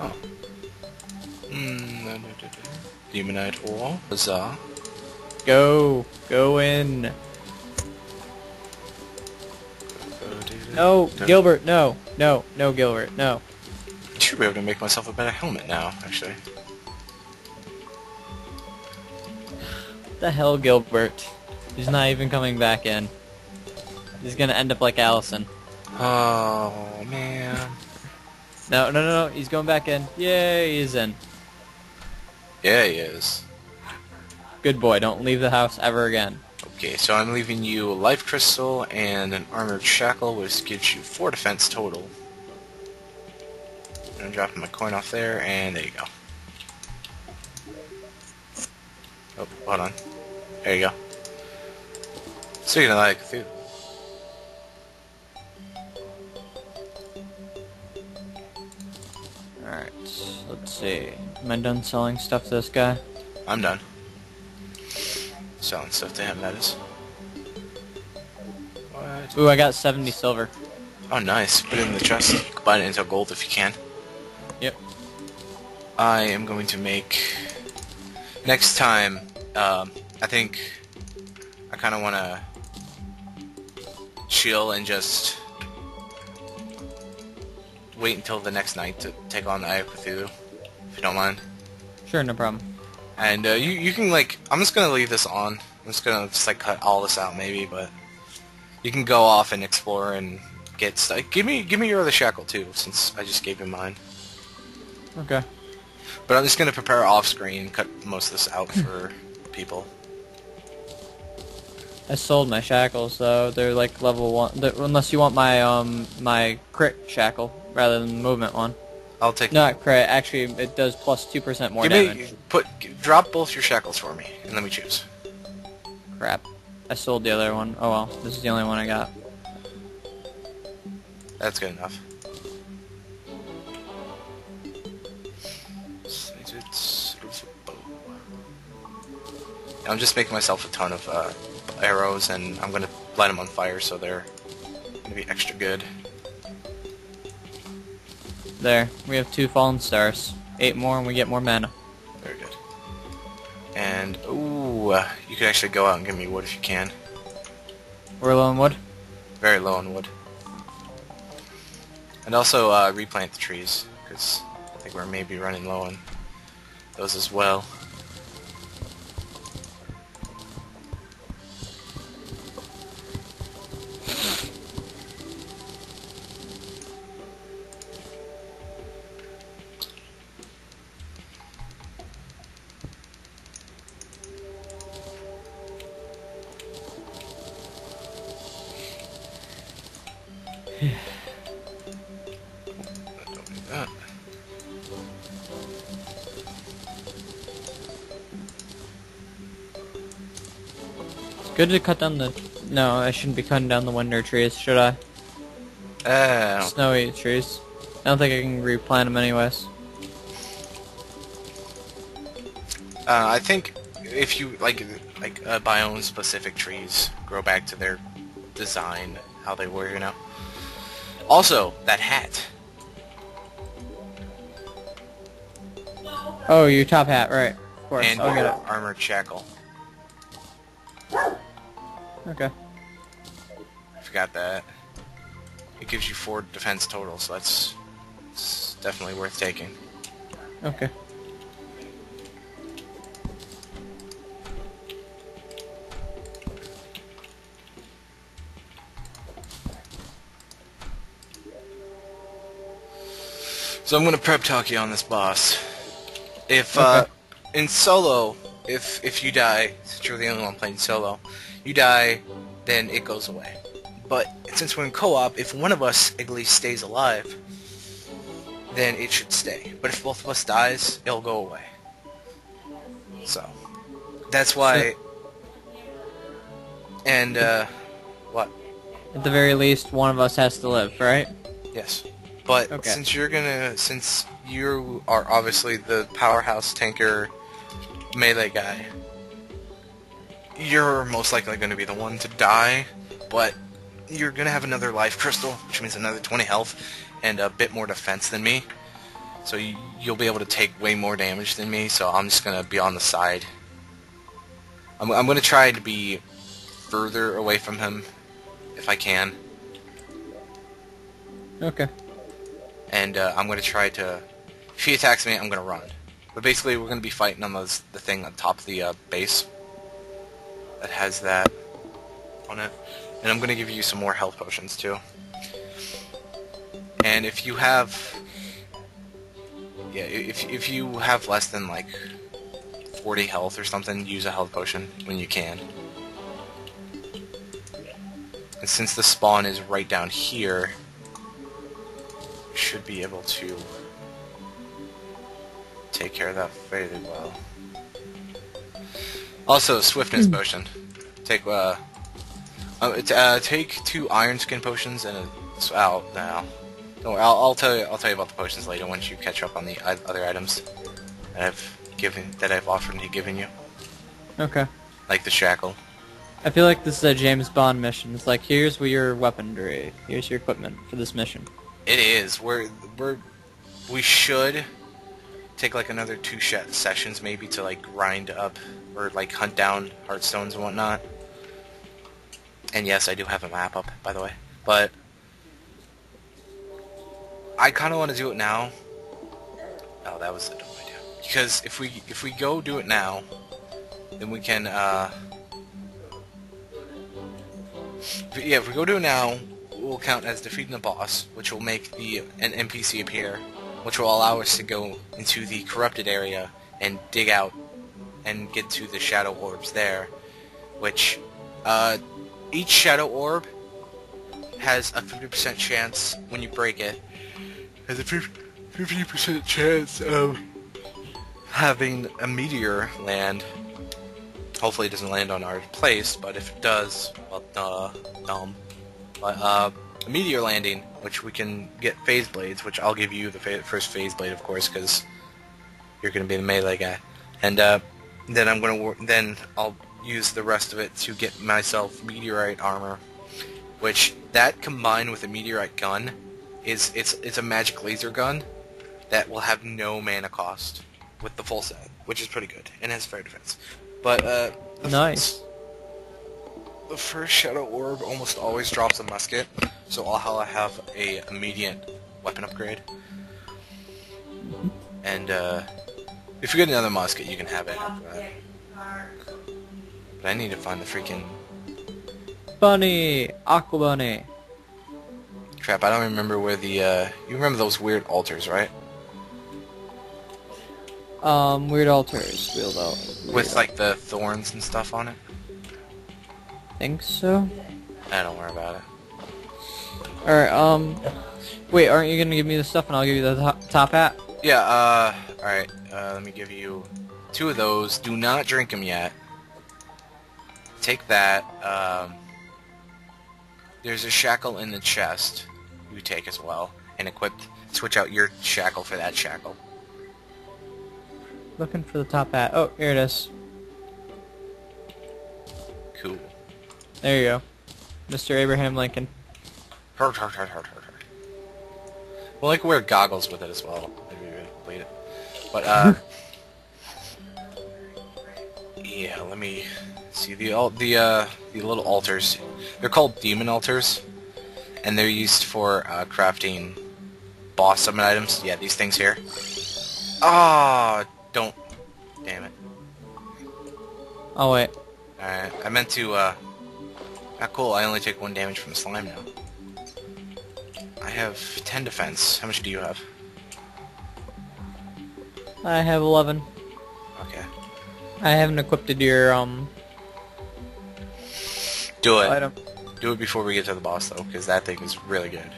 Oh. Mm, no, no, no. Demonite ore. Huzzah. Go. Go in. No, Don't- Gilbert, no. No, no, Gilbert, no. I should be able to make myself a better helmet now, actually. What the hell, Gilbert? He's not even coming back in. He's gonna end up like Allison. Oh, man. No, no, no, no. He's going back in. Yay, he's in. Yeah, he is. Good boy. Don't leave the house ever again. Okay, so I'm leaving you a life crystal and an armored shackle, which gives you four defense total. I'm gonna drop my coin off there, and there you go. Oh, hold on. There you go. Speaking of that, Cthulhu. Alright, let's see. Am I done selling stuff to this guy? I'm done. Selling stuff to him, that is. What? Ooh, I got 70 silver. Oh, nice. Put it in the chest. Combine it into gold if you can. Yep. I am going to make... Next time, um, I think I kind of want to chill and just wait until the next night to take on the Eye of Cthulhu, if you don't mind. Sure, no problem. And uh, you you can like I'm just gonna leave this on. I'm just gonna just like cut all this out maybe, but you can go off and explore and get stuff. Give me give me your other shackle too, since I just gave him mine. Okay. But I'm just gonna prepare off screen, cut most of this out for people. I sold my shackles though. They're like level one. unless you want my um my crit shackle rather than the movement one. I'll take. Not crit. Actually, it does plus two percent more give damage. me put drop both your shackles for me, and let me choose. Crap. I sold the other one. Oh well. This is the only one I got. That's good enough. I'm just making myself a ton of uh, arrows, and I'm gonna light them on fire, so they're gonna be extra good. There. We have two fallen stars. Eight more, and we get more mana. Very good. And ooh, uh, you could actually go out and give me wood if you can. We're low on wood. Very low on wood. And also uh, replant the trees, because I think we're maybe running low on those as well. Good to cut down the. No, I shouldn't be cutting down the winter trees, should I? Uh, Snowy trees. I don't think I can replant them anyways. Uh, I think if you like like uh, biome specific trees grow back to their design, how they were, you know. Also, that hat. Oh, your top hat, right? Of course, and I'll get it. armored shackle. Okay. I forgot that. It gives you four defense total, so that's it's definitely worth taking. Okay. So I'm gonna prep talk you on this boss. If uh, in solo, if if you die, since you're the only one playing solo, you die, then it goes away. But since we're in co-op, if one of us at least stays alive, then it should stay. But if both of us dies, it'll go away. So that's why. And uh, what? At the very least, one of us has to live, right? Yes. But Okay. since you're gonna, since you are obviously the powerhouse tanker melee guy, you're most likely gonna be the one to die, but you're gonna have another life crystal, which means another 20 health, and a bit more defense than me. So you, you'll be able to take way more damage than me, so I'm just gonna be on the side. I'm, I'm gonna try to be further away from him, if I can. Okay. And uh, I'm gonna try to... If he attacks me, I'm gonna run. But basically, we're gonna be fighting on those, the thing on top of the uh, base. That has that on it. And I'm gonna give you some more health potions, too. And if you have... Yeah, if, if you have less than, like, 40 health or something, use a health potion when you can. And since the spawn is right down here, you should be able to take care of that fairly well. Also, swiftness potion. Take uh, uh, uh, take two iron skin potions and a s- oh no, don't worry. I'll, I'll tell you. I'll tell you about the potions later once you catch up on the i- other items that I've given that I've offered to given you, Okay. like the shackle. I feel like this is a James Bond mission. It's like, here's your weaponry, here's your equipment for this mission. It is. We're we're we should take like another two sessions maybe to like grind up or like hunt down heartstones and whatnot. And yes, I do have a map up, by the way. But I kind of want to do it now. Oh, that was a dumb idea. Because if we if we go do it now, then we can. uh... Yeah, if we go do it now, will count as defeating the boss, which will make the an NPC appear, which will allow us to go into the corrupted area and dig out and get to the shadow orbs there, which uh, each shadow orb has a 50% chance when you break it has a 50% chance of having a meteor land. Hopefully it doesn't land on our place, but if it does, well, uh, dumb. But, uh, meteor landing, which we can get phase blades, which I'll give you the fa- first phase blade, of course, because you're going to be the melee guy. And, uh, then I'm going to, then I'll use the rest of it to get myself meteorite armor, which, that combined with a meteorite gun, is, it's, it's a magic laser gun that will have no mana cost with the full set, which is pretty good, and has fair defense. But, uh, Nice. The first Shadow Orb almost always drops a musket, so I'll have a immediate weapon upgrade. And uh, if you get another musket, you can have it. But I need to find the freaking Bunny! Aqua Bunny! crap. I don't remember where the uh, you remember those weird altars, right? Um, weird altars. Weird With like the thorns and stuff on it. Think so. I don't worry about it. Alright, um... Wait, aren't you gonna give me the stuff and I'll give you the top, top hat? Yeah. Uh, all right. Uh, let me give you two of those. Do not drink them yet. Take that. Um, there's a shackle in the chest. You take as well, and equip. Switch out your shackle for that shackle. Looking for the top hat. Oh, here it is. Cool. There you go. Mr. Abraham Lincoln. Well, I can wear goggles with it as well. Maybe we it. But uh, yeah. Let me see the the uh the little altars. They're called demon altars, and they're used for uh, crafting boss summon items. Yeah, these things here. Ah, don't. Damn it. Oh, wait. Alright, I meant to, uh... Ah, cool, I only take one damage from the slime now. I have 10 defense. How much do you have? I have 11. Okay. I haven't equipped your, um, Do it. item. Do it before we get to the boss, though, because that thing is really good.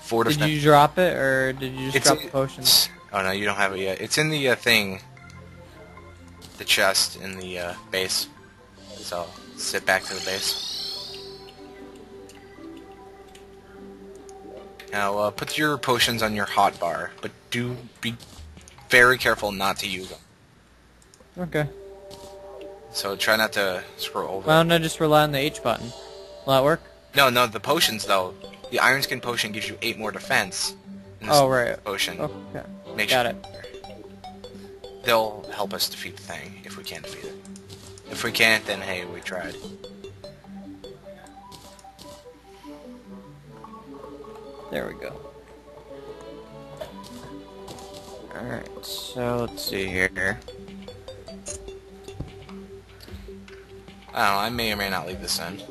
Four Did defense. you drop it, or did you just It's drop the potions? Oh, no, you don't have it yet. It's in the uh, thing. The chest in the uh, base. So, sit back to the base. Now, uh, put your potions on your hot bar, but do be very careful not to use them. Okay. So try not to scroll over. Why don't I just rely on the H button? Will that work? no, no, the potions though. The Iron Skin potion gives you eight more defense Oh right. potion. Okay. Make Got sure it. they'll help us defeat the thing if we can defeat it. If we can't, then hey, we tried. There we go. Alright, so let's see here. I don't know. I may or may not leave this in.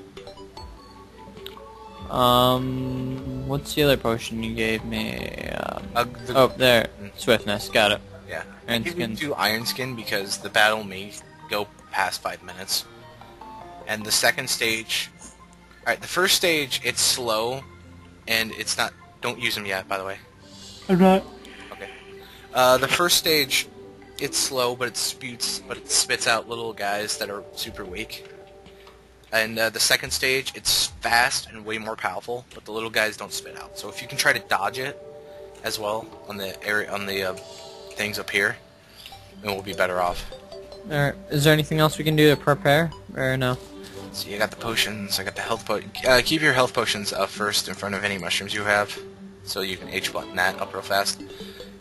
Um, what's the other potion you gave me? Um, Uh, the- oh, there. Swiftness, got it. Yeah. Iron you skin. two iron skin because the battle may go past five minutes. And the second stage... Alright, the first stage, it's slow, and it's not... Don't use them yet, by the way. I'm not. Okay. Uh, the first stage, it's slow, but it sputes, but it spits out little guys that are super weak. And uh, the second stage, it's fast and way more powerful, but the little guys don't spit out. So if you can try to dodge it as well on the area on the uh, things up here, then we'll be better off. Alright, is there anything else we can do to prepare? Or no? So you got the potions, I got the health potion. Uh, keep your health potions up first in front of any mushrooms you have, so you can H button that up real fast.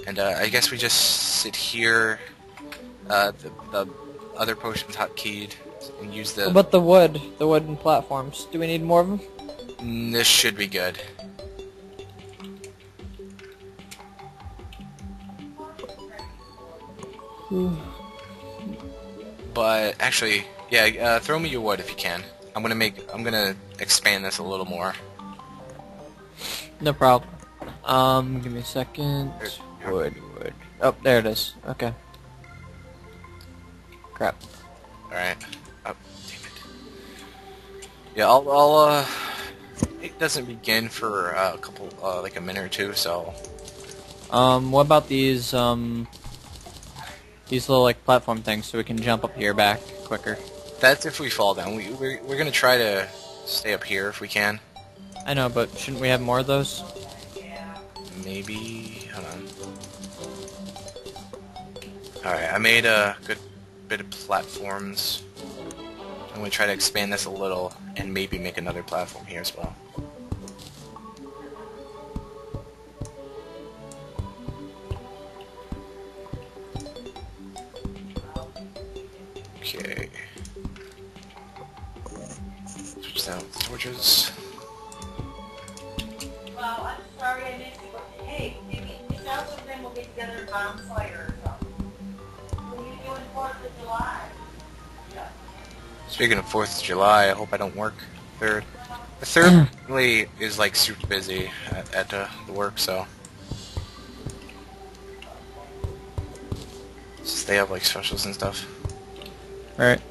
And uh, I guess we just sit here. Uh, the, the other potions hotkeyed and use the. What about the wood? The wooden platforms. Do we need more of them? Mm, this should be good. But actually, yeah, uh, throw me your wood if you can. I'm gonna make. I'm gonna expand this a little more. No problem. Um, give me a second. Wood, wood. Oh, there it is. Okay. Crap. Alright. Oh, damn it. Yeah, I'll, I'll, uh... It doesn't begin for uh, a couple, uh, like a minute or two, so... Um, what about these, um... These little, like, platform things so we can jump up here back quicker? That's if we fall down. We, we're, we're gonna try to stay up here if we can. I know, but shouldn't we have more of those? Maybe... Hold on. Alright, I made a good bit of platforms. I'm gonna try to expand this a little, and maybe make another platform here as well. Okay. Switch that with torches. Well, I'm sorry I missed you, but hey, maybe yourself and then we'll get together and bonfire or something. What are you doing Fourth of July? Speaking of Fourth of July, I hope I don't work third. The third really is like super busy at, at uh, the work, so since they have like specials and stuff. Alright.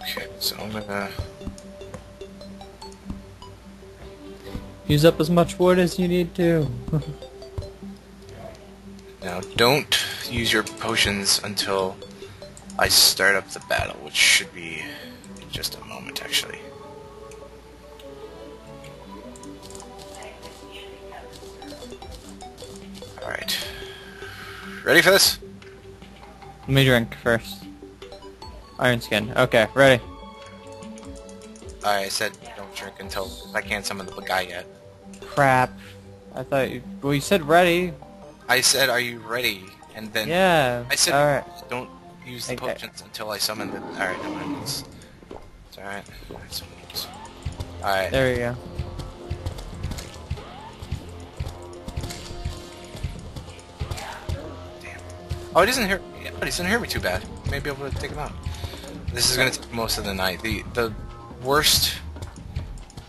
Okay, so I'm gonna Use up as much wood as you need to. now don't use your potions until I start up the battle, which should be just a Ready for this? Let me drink first. Iron skin. Okay, ready. I said don't drink until I can't summon the guy yet. Crap. I thought you... Well, you said ready. I said, are you ready? And then yeah. I said, Alright. don't use the Okay. potions until I summon the. Alright, no mind. It's, it's alright. Alright, Alright. There you go. Oh, he doesn't hear. Yeah, he doesn't hear me too bad. May be able to take him out. This is gonna take most of the night. The the worst,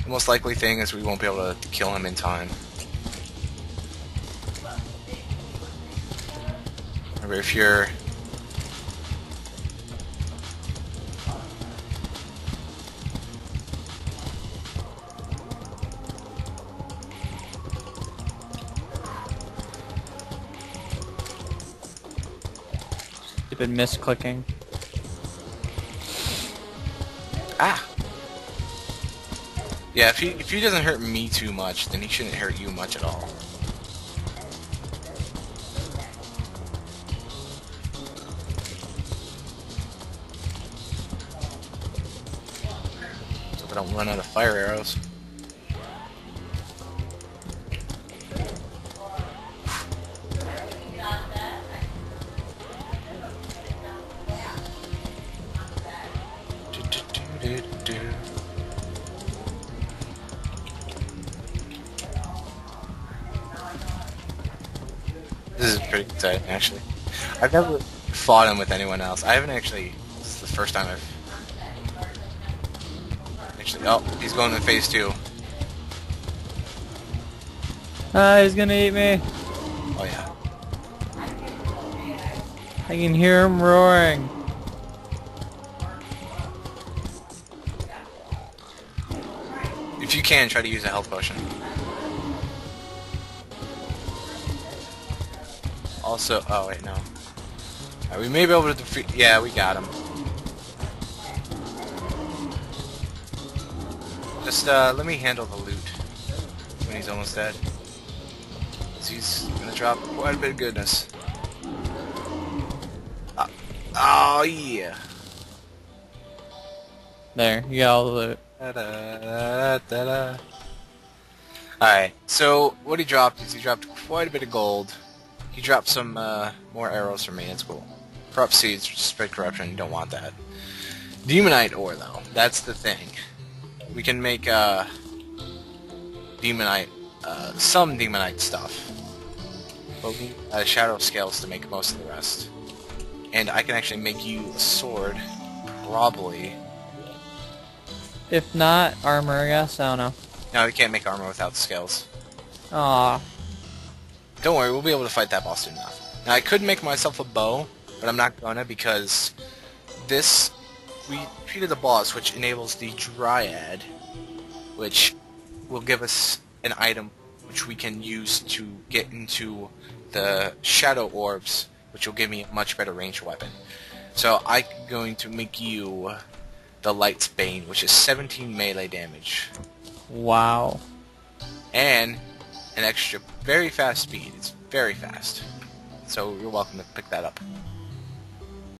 the most likely thing is we won't be able to kill him in time. Remember, if you're Stupid misclicking. Ah! Yeah, if he, if he doesn't hurt me too much, then he shouldn't hurt you much at all. So I don't run out of fire arrows. Pretty exciting, actually. I've never fought him with anyone else. I haven't actually. This is the first time I've. Actually, oh, he's going to phase two. Ah, he's gonna eat me. Oh yeah. I can hear him roaring. If you can, try to use a health potion. Also, oh wait, no. Alright, we may be able to defeat. Yeah, we got him. Just uh, let me handle the loot when he's almost dead. 'Cause he's gonna drop quite a bit of goodness. Uh, oh yeah. There, you got all the loot. Alright, so what he dropped is he dropped quite a bit of gold. He dropped some uh, more arrows for me, that's cool. Corrupt seeds, spread corruption, you don't want that. Demonite ore, though, that's the thing. We can make uh, Demonite, uh, some Demonite stuff. But we uh, Shadow Scales to make most of the rest. And I can actually make you a sword, probably. If not, armor, I guess. I don't know. No, we can't make armor without scales. Aw. Don't worry, we'll be able to fight that boss soon enough. Now, I could make myself a bow, but I'm not gonna because this... We defeated the boss, which enables the Dryad, which will give us an item which we can use to get into the Shadow Orbs, which will give me a much better ranged weapon. So I'm going to make you the Light's Bane, which is 17 melee damage. Wow. and an extra very fast speed. It's very fast. So you're welcome to pick that up.